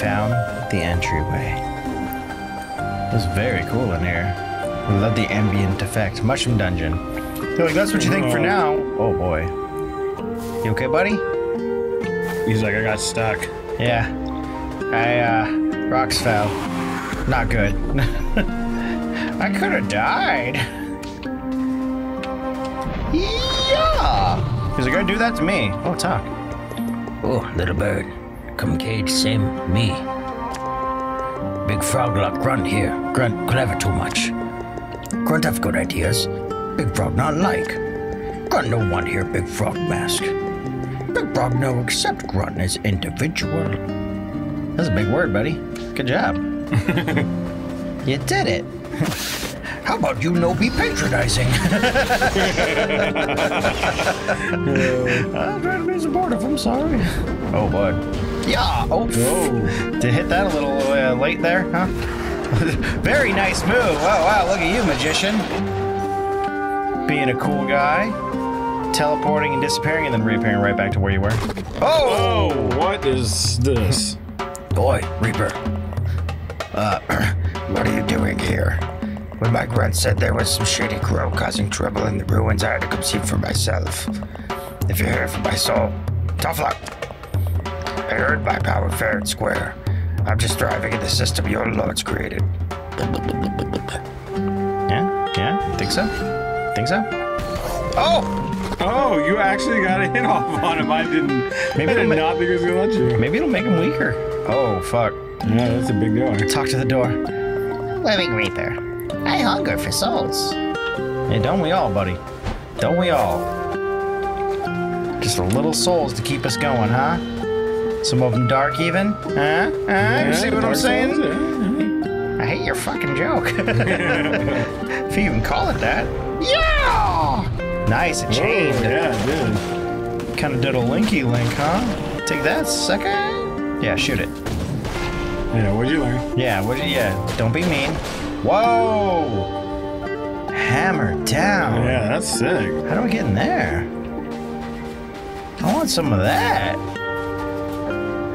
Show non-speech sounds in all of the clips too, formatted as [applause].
found the entryway. It was very cool in here. I love the ambient effect. Mushroom dungeon. They're like, that's what you think for now. Oh boy. You okay, buddy? He's like, I got stuck. Yeah. I, uh, rocks fell. Not good. [laughs] I could have died. Yeah. He's like, I do that to me. Oh, talk. Oh, little bird. Come cage, same me. Big frog like Grunt here. Grunt clever too much. Grunt have good ideas. Big frog not like. Grunt no want here big frog mask. Big frog no accept Grunt as individual. That's a big word, buddy. Good job. [laughs] you did it. How about you no be patronizing? I'm trying to be supportive. I'm sorry. Oh, boy. Yeah. Oh, Did hit that a little uh, late there, huh? [laughs] Very nice move. Oh, wow. Look at you, magician. Being a cool guy. Teleporting and disappearing and then reappearing right back to where you were. Oh! Oh, what is this? [laughs] Boy, Reaper. Uh, [clears throat] what are you doing here? When my grunt said there was some shady crow causing trouble in the ruins, I had to come see for myself. If you're here for my soul, tough luck. I heard my power fair and square. I'm just thriving in the system your lords created. Yeah? Yeah? Think so? Think so? Oh! Oh, you actually got a hit off on him. I didn't. Maybe I did it'll not think it was gonna let you. Maybe it'll make him weaker. Oh, fuck. Yeah, that's a big deal. Talk to the door. Living Reaper, I hunger for souls. Hey, don't we all, buddy? Don't we all? Just a little souls to keep us going, huh? Some of them dark even? Huh? Huh? you see what I'm saying? Yeah, I hate your fucking joke. [laughs] if you even call it that. Yeah! Nice, it yeah. chained. Oh, yeah, did. Kind of did a linky link, huh? Take that, sucker. Yeah, shoot it. Yeah, what'd you learn? Yeah, what? Yeah, don't be mean. Whoa! Hammer down. Yeah, that's sick. How do I get in there? I want some of that.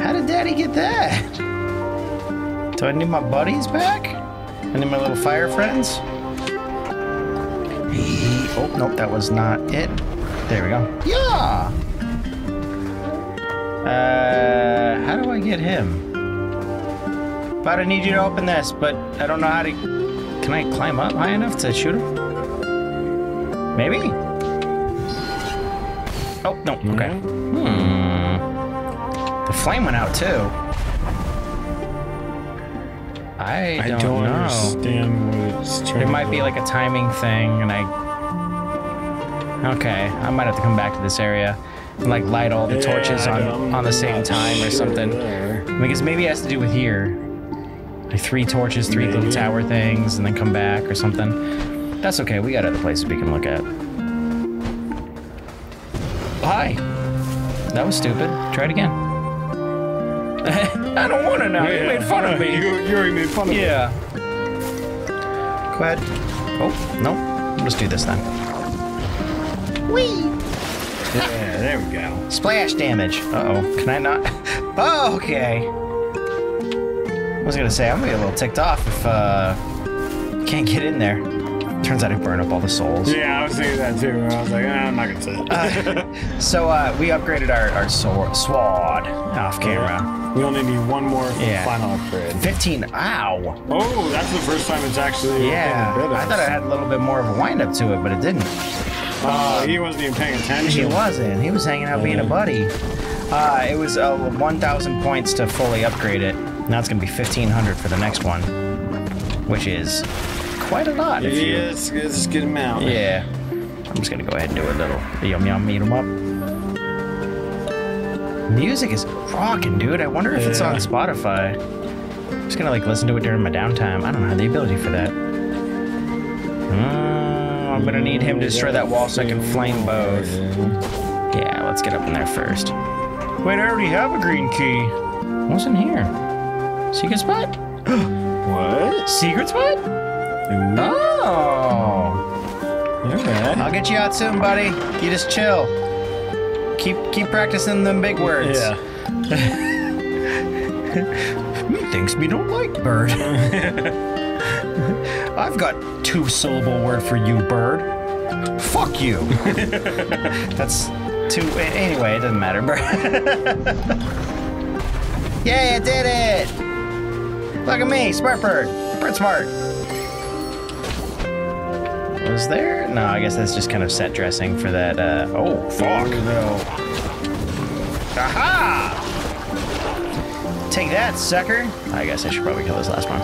How did Daddy get that? Do I need my buddies back? I need my little fire friends? Oh, nope, that was not it. There we go. Yeah! Uh, how do I get him? But I need you to open this, but I don't know how to... Can I climb up high enough to shoot him? Maybe? Oh, no, okay. Hmm. The flame went out too. I I don't, don't, know. understand what it's trying It might be like a timing thing, and I. Okay, I might have to come back to this area and like light all the Yeah, torches on on the same time or something. there. Because maybe it has to do with here. Like three torches, three little tower things, and then come back or something. That's okay. We got other places we can look at. Hi. That was stupid. Try it again. [laughs] I don't want to now. You made fun of me. you, you already made fun of me. Yeah. Go ahead. Oh, no. Let's do this then. Whee! Yeah, there we go. Splash damage. Uh-oh. Can I not? Oh, [laughs] okay. I was gonna say, I'm gonna be a little ticked off if, uh, can't get in there. Turns out I burn up all the souls. Yeah, I was thinking that too. I was like, ah, I'm not gonna say it. [laughs] So, uh, we upgraded our, our sword, sword off camera. we only need one more for Yeah. the final upgrade. 15. Ow! Oh, that's the first time it's actually Yeah. been I thought it had a little bit more of a wind up to it, but it didn't. Uh, he wasn't even paying attention. He wasn't. He was hanging out being a buddy. Uh, it was uh, 1,000 points to fully upgrade it. Now it's going to be 1,500 for the next one, which is quite a lot. Yeah, you, Yes, let's get him out. yeah. I'm just going to go ahead and do a little yum yum, eat 'em up. Music is rocking, dude. I wonder if it's on Spotify. I'm just going to like listen to it during my downtime. I don't have the ability for that. Mm, I'm going to need him to destroy that wall so I can flame both. Yeah, let's get up in there first. Wait, I already have a green key. What's in here? Secret spot? [gasps] What? Secret spot? Oh. Okay. I'll get you out soon, buddy. You just chill. Keep keep practicing them big words. Yeah. [laughs] Me thinks me don't like bird. [laughs] I've got two syllable word for you, bird. Fuck you. [laughs] That's two. Anyway, it doesn't matter, bird. Yay, I did it! Look at me, smart bird. Bird smart. Was there? No, I guess that's just kind of set dressing for that. Uh, oh, fuck. No. Aha! Take that, sucker. I guess I should probably kill this last one.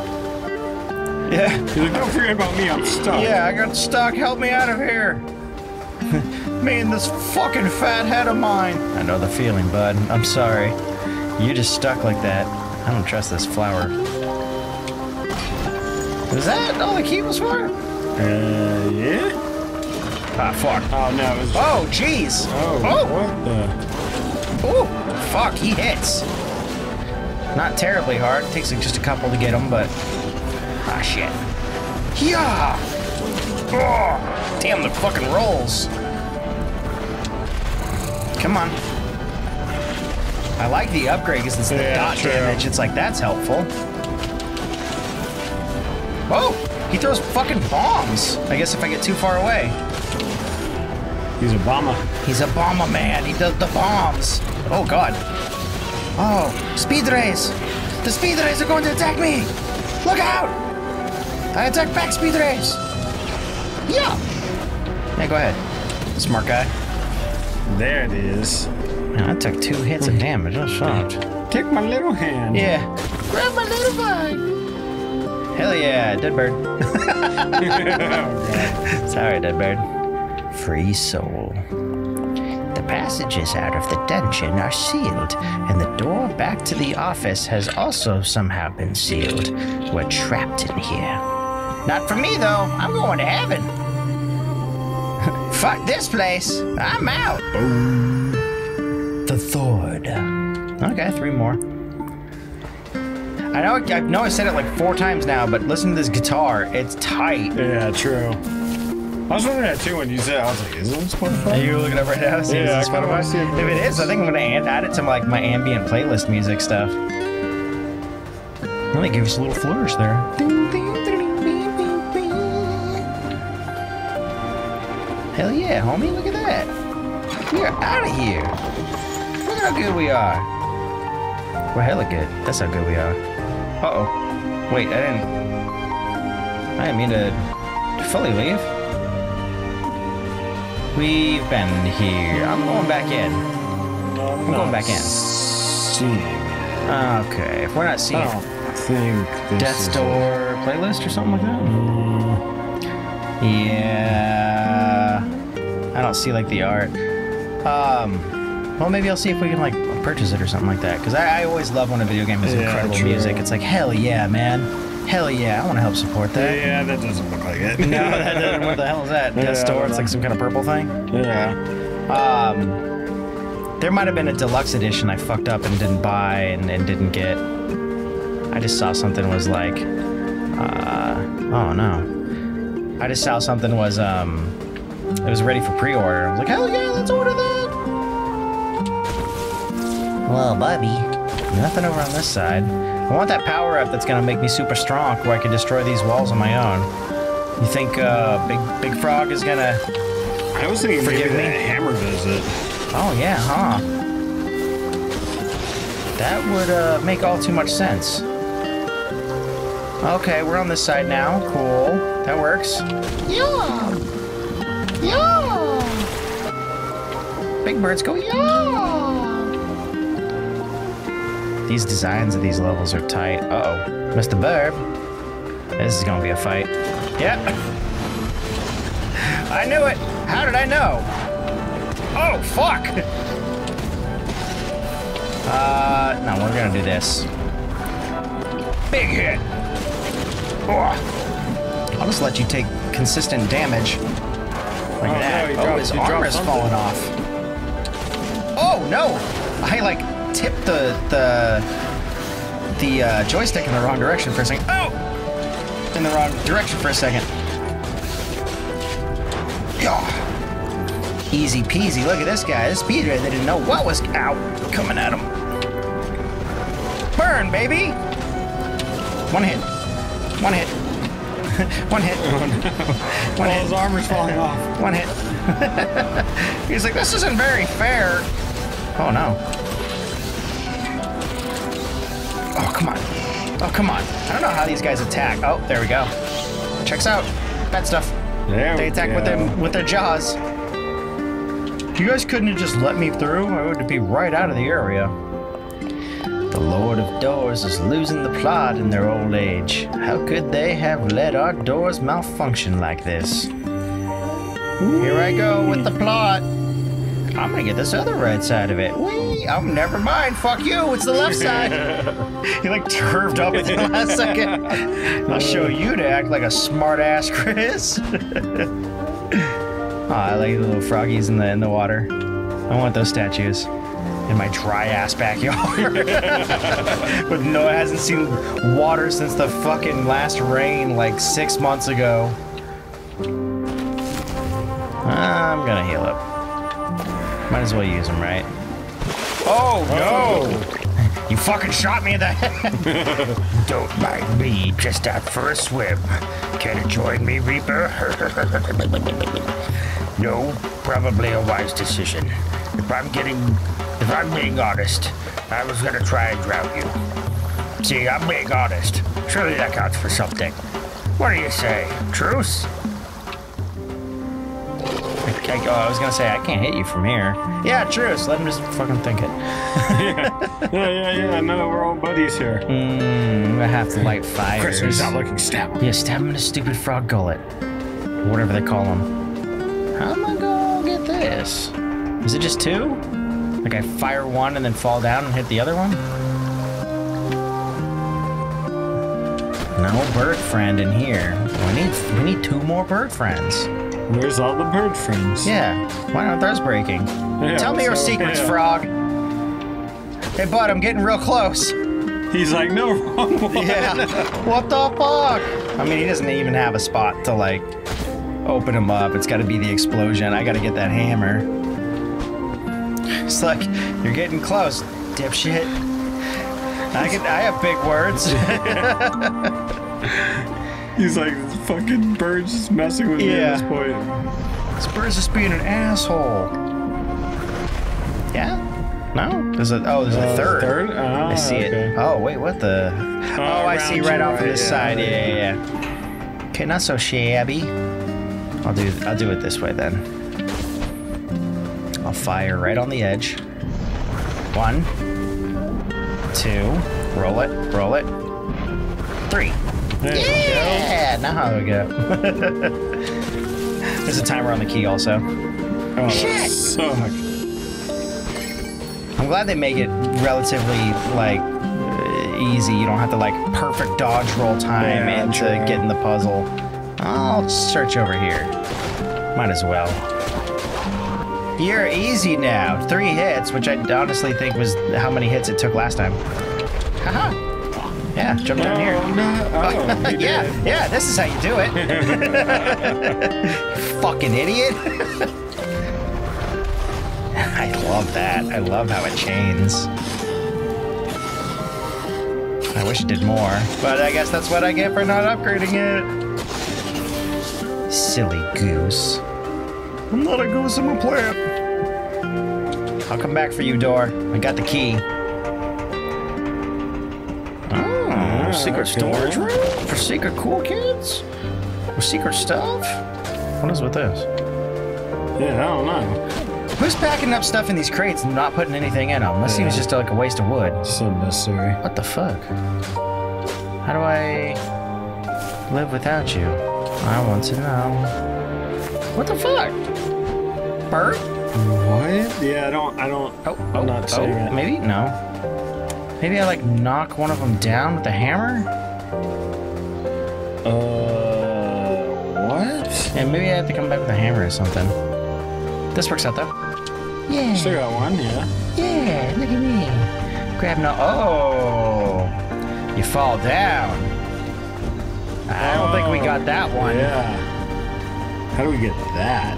Yeah. He's like, don't forget about me. I'm stuck. Yeah, I got stuck. Help me out of here. [laughs] me and this fucking fat head of mine. I know the feeling, bud. I'm sorry. You just stuck like that. I don't trust this flower. Was that all the key was for? Uh, yeah. Ah, fuck. Oh no. It was Oh, jeez. Oh. Oh. What the? Oh, fuck, he hits. Not terribly hard. It Takes like, just a couple to get him, but. Ah, shit. Yeah! Oh, damn, the fucking rolls. Come on. I like the upgrade because it's the Yeah, dot true. damage. It's like, that's helpful. Whoa! He throws fucking bombs. I guess if I get too far away. He's a bomber. He's a bomber man. He does the bombs. Oh god. Oh, speed rays. The speed rays are going to attack me. Look out! I attack back speed rays. Yeah. Yeah, go ahead. Smart guy. There it is. Man, I took two hits of damage. I shocked. Take my little hand. Yeah. Grab my little bug. Hell yeah, dead bird. [laughs] Sorry, dead bird. Free soul. The passages out of the dungeon are sealed, and the door back to the office has also somehow been sealed. We're trapped in here. Not for me, though. I'm going to heaven. [laughs] Fuck this place. I'm out. The Thord. Okay, three more. I know I know I said it like four times now, but listen to this guitar. It's tight. Yeah, true. I was wondering that too when you said. it. I was like, is it on Spotify? Are you looking up right now? See Yeah, it's I Spotify? see if If it it is, I think I'm gonna add, add it to like my ambient playlist music stuff. Let me give us a little flourish there. Hell yeah, homie! Look at that. We are out of here. Look at how good we are. We're hella good. That's how good we are. Uh oh. Wait, I didn't. I didn't mean to fully leave. We've been here. I'm going back in. I'm going back in. Seeing. Okay, if we're not seeing I don't think this Death's Door playlist or something like that. Yeah, I don't see like the art. Um, well, maybe I'll see if we can like purchase it or something like that. Because I, I always love when a video game has Yeah, incredible true. music. It's like hell yeah, man, hell yeah. I want to help support that. Yeah, that doesn't look like it. [laughs] No, that doesn't. What the hell is that? [laughs] Yeah, I Door. don't It's like some kind of purple thing. Yeah. Um, there might have been a deluxe edition I fucked up and didn't buy and, and didn't get. I just saw something was like, uh, oh no. I just saw something was um, it was ready for pre-order. I was like, hell yeah, let's order that. Well, Bobby, nothing over on this side. I want that power up that's gonna make me super strong, where I can destroy these walls on my own. You think uh, Big Big Frog is gonna? I was thinking Forgive maybe me? that hammer does it. Oh yeah, huh? That would uh, make all too much sense. Okay, we're on this side now. Cool. That works. Yeah. Yeah. Big birds go yeah. These designs of these levels are tight. Uh oh, Mr. Burb. This is gonna be a fight. Yep. I knew it. How did I know? Oh fuck. Uh, no, we're gonna do this. Big hit. Oh. I'll just let you take consistent damage. Like Oh, that. no, he oh, dropped- his dropped armor's falling off. Oh no! I like tipped the the the uh, joystick in the wrong direction for a second. Oh! In the wrong direction for a second. Yeah. Easy peasy. Look at this guy. This speedrunner they didn't know what was out coming at him. Burn, baby! One hit. One hit. [laughs] [laughs] One hit. One All his armor's falling off. [laughs] One hit. He's like, this isn't very fair. Oh no. Oh, come on. Oh, come on. I don't know how these guys attack. Oh, there we go. Checks out. Bad stuff. There They attack with them with their jaws. You guys couldn't have just let me through. I would be right out of the area. The Lord of Doors is losing the plot in their old age. How could they have let our doors malfunction like this? Here I go with the plot. I'm gonna get this other right side of it. Whee! Oh, never mind. Fuck you. It's the left side. [laughs] he like turved up at the last second. I'll show you to act like a smart ass, Chris. oh, [laughs] I like the little froggies in the in the water. I want those statues in my dry ass backyard. [laughs] but Noah hasn't seen water since the fucking last rain like six months ago. Ah, I'm gonna heal up. Might as well use them, right? Oh, oh no! You fucking shot me in the [laughs] head. Don't mind me, just out for a swim. Care to join me, Reaper? [laughs] no, probably a wise decision. If I'm getting, if I'm being honest, I was gonna try and drown you. See, I'm being honest. Surely that counts for something. What do you say? Truce? I, I, oh, I was gonna say I can't hit you from here. Yeah, true. So let him just fucking think it. [laughs] Yeah, yeah, yeah. No, we're all buddies here. Mm, I'm have to light fires. Chris, he's not looking. Stab him. Yeah, stab him in a stupid frog gullet. Whatever they call them. How am I gonna get this? Is it just two? Like I fire one and then fall down and hit the other one? No bird friend in here. We need we need two more bird friends. Where's all the bird friends? Yeah. Why aren't those breaking? Yeah, Tell me your so- secrets, yeah. frog. Hey bud, I'm getting real close. He's like, no, wrong one. Yeah. what the fuck? I mean, he doesn't even have a spot to like open him up. It's got to be the explosion. I got to get that hammer. It's like you're getting close, dipshit. I can. I have big words. [laughs] He's like, fucking birds just messing with me Yeah. at this point. this bird's just being an asshole. Yeah. No. There's a. Oh, there's a Uh, third. third? Ah, I see okay. it. Oh wait, what the? Oh, I see right off of right, this yeah. side. Yeah, yeah, yeah. Okay, not so shabby. I'll do. I'll do it this way then. I'll fire right on the edge. One, two, roll it, roll it. Three. There Yeah, now how do we go? [laughs] There's a timer on the key also. Oh, Shit. Suck. I'm glad they make it relatively like easy. You don't have to like perfect dodge roll time Yeah, into true. getting the puzzle. I'll search over here. Might as well. You're easy now. Three hits, which I honestly think was how many hits it took last time. Haha. Yeah, jump down here. Oh, [laughs] no. Oh, yeah, did. yeah, this is how you do it. [laughs] [laughs] Fucking idiot. I love that. I love how it chains. I wish it did more, but I guess that's what I get for not upgrading it. Silly goose. I'm not a goose, I'm a plant. I'll come back for you, Door. I got the key. Secret okay. storage room for secret cool kids? Or secret stuff? What is with this? Yeah, I don't know. Who's packing up stuff in these crates and not putting anything in them? This seems just like a waste of wood. So unnecessary. What the fuck? How do I live without you? I want to know. What the fuck? Bird? What? Yeah, I don't, I don't, Oh, I'm not oh, saying oh, it. Maybe? No. Maybe I like knock one of them down with a hammer? Uh, what? Yeah, maybe I have to come back with a hammer or something. This works out though. Yeah. Still got one, yeah. Yeah, look at me. Grab no. Oh, you fall down. I don't think we got that one. Yeah. How do we get that?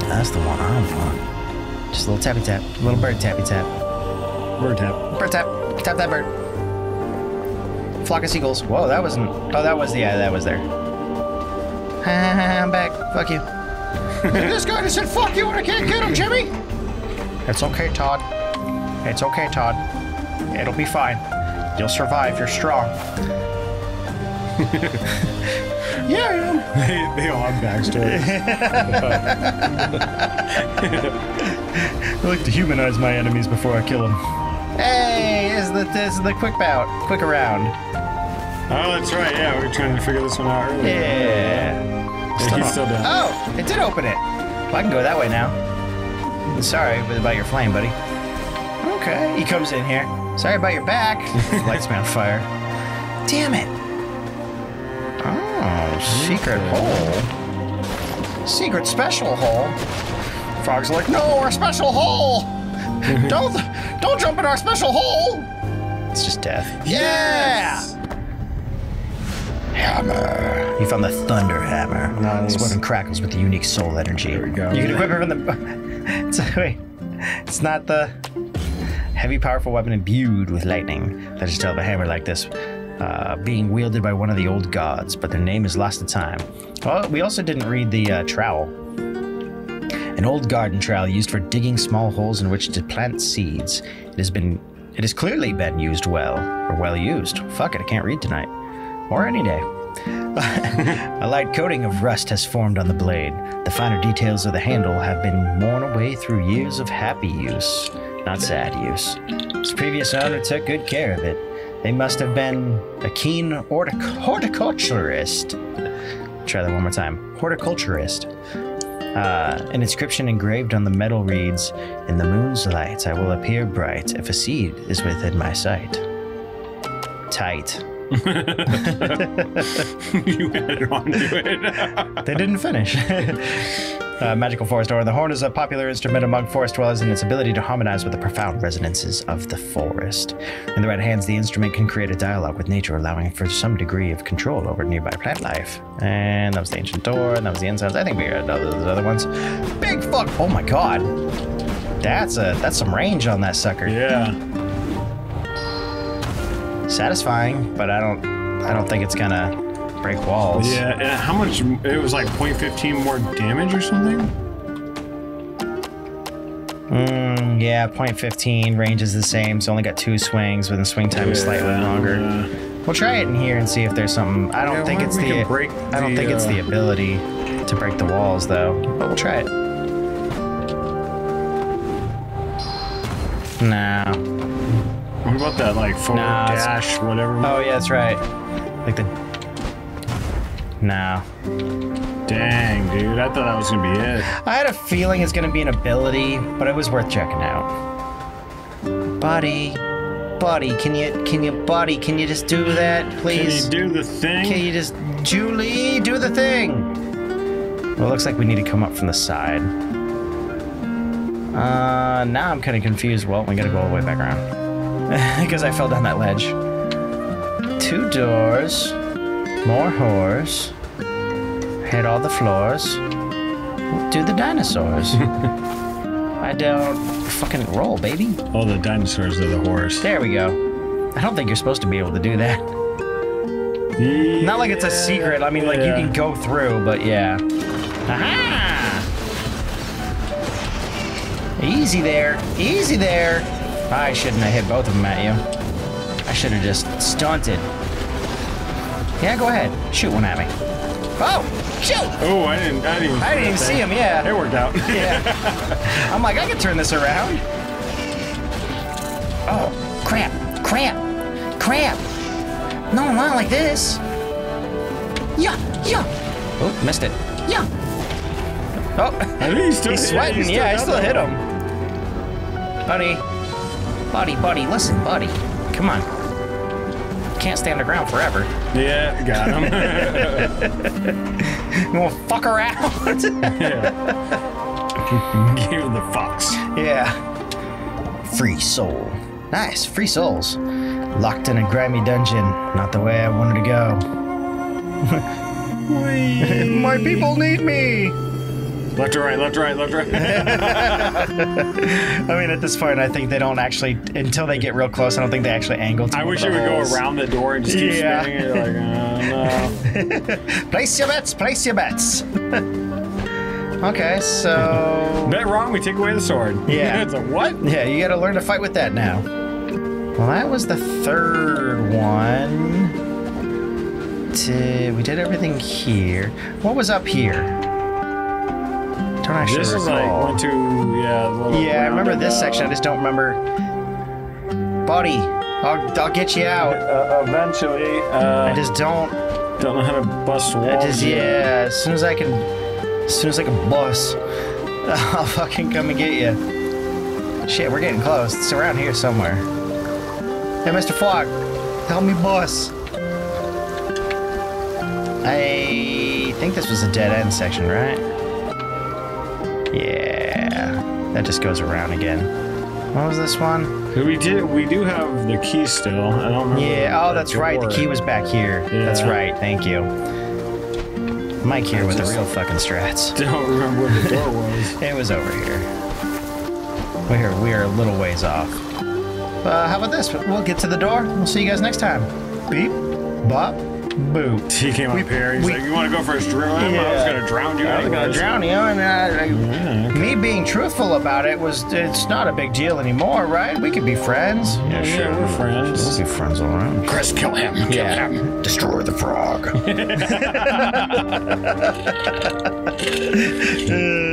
That's the one I want. Just a little tappy tap, little bird tappy tap. Bird tap. Bird tap, tap that bird. flock of seagulls. Whoa, that wasn't. Oh, that was the. Yeah, that was there. I'm back. Fuck you. [laughs] this guy just said fuck you and I can't get him, Jimmy. It's okay, Todd. It's okay, Todd. It'll be fine. You'll survive. You're strong. [laughs] Yeah, I am. [laughs] They, they all have backstories. I like to humanize my enemies before I kill them. Hey, the this is the quick bout, quick around. oh, that's right. Yeah, we were trying to figure this one out earlier. Yeah. Yeah, he's still down. Oh, it did open it. Well, I can go that way now. Sorry about your flame, buddy. Okay, he comes in here. Sorry about your back. [laughs] Lights me on fire. Damn it. Oh, secret hole. Secret special hole. Frog's like, no, our special hole. [laughs] don't, don't jump in our special hole. It's just death. Yes! Hammer. You found the Thunder Hammer. Nice. This weapon crackles with the unique soul energy. There we go. You can equip it from the. [laughs] it's, wait, it's not the heavy, powerful weapon imbued with lightning. That is tell of a hammer like this, uh, being wielded by one of the old gods, but their name is lost to time. Well, we also didn't read the uh, trowel. An old garden trowel used for digging small holes in which to plant seeds. It has been. It has clearly been used well, or well used. Fuck it, I can't read tonight. Or any day. [laughs] a light coating of rust has formed on the blade. The finer details of the handle have been worn away through years of happy use, not sad use. Its previous owner took good care of it. They must have been a keen hortic- horticulturist. Try that one more time. Horticulturist. Uh, an inscription engraved on the metal reads, In the moon's light I will appear bright if a seed is within my sight. Tight. [laughs] you added on to it. They didn't finish. [laughs] uh, magical forest horn. The horn is a popular instrument among forest dwellers in its ability to harmonize with the profound resonances of the forest. In the right hands, the instrument can create a dialogue with nature, allowing for some degree of control over nearby plant life. And that was the ancient door, and that was the incense. I think we heard those other ones. Big fuck! Oh my god, that's a that's some range on that sucker. yeah. Satisfying, but I don't I don't think it's gonna break walls. Yeah, and how much? It was like 0.15 more damage or something? Mm, yeah, point 15 range is the same. It's only got two swings, but the swing time is slightly longer. yeah. We'll try it in here and see if there's something. I don't Yeah, think it's if we the. can break I don't the, think it's the uh, ability to break the walls, though. But we'll try it. Nah. What about that, like, forward Nah, dash, whatever? Oh yeah, that's right. Like the. No. Dang, dude. I thought that was going to be it. I had a feeling it's gonna be an ability, but it was worth checking out. Buddy, buddy, can you, can you, buddy, can you just do that, please? Can you do the thing? Can you just, Julie, do the thing? Well, it looks like we need to come up from the side. Uh, now I'm kind of confused. Well, we gotta go all the way back around [laughs] because I fell down that ledge. Two doors, more whores. Hit all the floors. Do the dinosaurs. [laughs] I don't fucking roll, baby. Oh, the dinosaurs are the horse. There we go. I don't think you're supposed to be able to do that. Not like it's a secret. I mean, like you can go through, but yeah. Aha! Easy there. Easy there. I shouldn't have hit both of them at you. I should have just stunted. Yeah, go ahead. Shoot one at me. Oh, shoot! Oh, I didn't. I didn't even. I didn't even see him. Yeah. It worked out. [laughs] Yeah. I'm like, I can turn this around. Oh, crap, crap, crap. No, not like this. Yeah, yeah. Oh, missed it. Yeah. Oh, I think he's still. he's sweating. Yeah, I still hit him. Buddy, buddy, buddy, listen, buddy. Come on. Can't stay ground forever. Yeah, got him. [laughs] You wanna fuck around? Give him the fox. Yeah. Free soul. Nice, free souls. Locked in a grimy dungeon. Not the way I wanted to go. [laughs] My people need me. Left to right, left to right, left to right. [laughs] I mean, at this point, I think they don't actually until they get real close. I don't think they actually angle. To I wish you would go around the door and just keep Yeah. spinning it. Like, [laughs] uh, no. Place your bets. Place your bets. [laughs] okay, so Bet wrong, we take away the sword. Yeah. it's like, what? yeah, you got to learn to fight with that now. Well, that was the third one. Did, we did everything here. What was up here? Don't actually This is like one, two, yeah. little Yeah, I remember this uh, section. I just don't remember. Buddy, I'll, I'll get you out. Uh, eventually, uh, I just don't. don't know how to bust walls. I just yeah. As soon as I can, as soon as I can bust, [laughs] I'll fucking come and get you. Shit, we're getting close. It's around here somewhere. Hey, Mr. Flock, help me bust. I think this was a dead end section, right? Yeah, that just goes around again. What was this one? We did. We do have the key still. I don't remember. Yeah, oh, that's right. The key was back here. That's right. Thank you. Mike here with the real fucking strats. [laughs] Don't remember where the door was. [laughs] It was over here. We're we are a little ways off. Uh, how about this? We'll get to the door. We'll see you guys next time. Beep, bop, boop. He came up here. He's we- like, "You want to go for a swim? I was Yeah. gonna drown you." I was gonna drown you, and uh, Yeah, okay. me being truthful about it was it's not a big deal anymore, right? We could be friends. Yeah, sure, we're friends. We'll be friends, all right. Chris, kill him. Kill Yeah. him. Destroy the frog. [laughs] [laughs] [laughs]